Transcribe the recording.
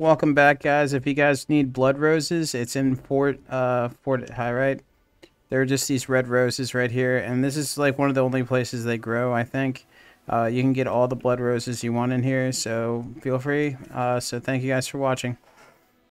welcome back, guys. If you guys need blood roses, it's in Fort uh Fort Haight, right? There are just these red roses right here, and this is like one of the only places they grow, I think. Uh, you can get all the blood roses you want in here, so feel free. Uh, so thank you guys for watching.